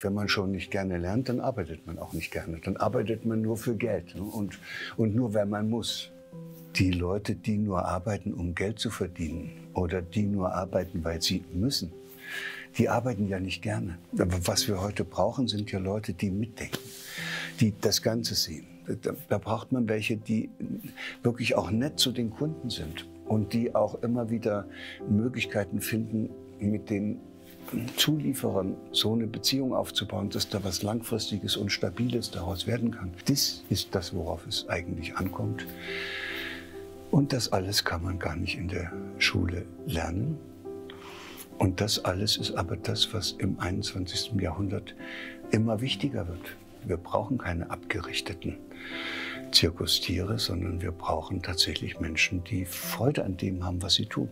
Wenn man schon nicht gerne lernt, dann arbeitet man auch nicht gerne. Dann arbeitet man nur für Geld ne? und, und nur, wenn man muss. Die Leute, die nur arbeiten, um Geld zu verdienen oder die nur arbeiten, weil sie müssen, die arbeiten ja nicht gerne. Aber was wir heute brauchen, sind ja Leute, die mitdenken, die das Ganze sehen. Da, da braucht man welche, die wirklich auch nett zu den Kunden sind und die auch immer wieder Möglichkeiten finden, mit den Zulieferern so eine Beziehung aufzubauen, dass da was Langfristiges und Stabiles daraus werden kann. Das ist das, worauf es eigentlich ankommt. Und das alles kann man gar nicht in der Schule lernen. Und das alles ist aber das, was im 21. Jahrhundert immer wichtiger wird. Wir brauchen keine abgerichteten Zirkustiere, sondern wir brauchen tatsächlich Menschen, die Freude an dem haben, was sie tun.